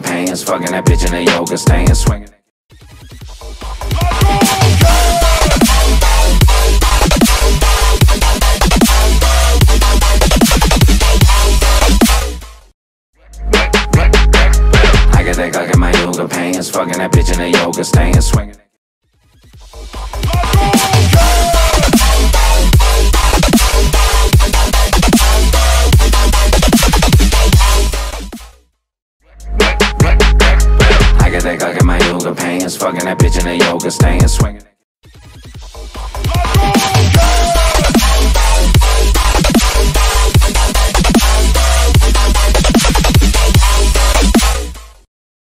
pants, fucking that bitch in the yoga stance, swinging. I got that Glock in my yoga pants, fucking that bitch in the yoga stance, swinging. Yoga pants, fucking that bitch in the yoga stance, swinging.